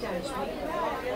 judge me.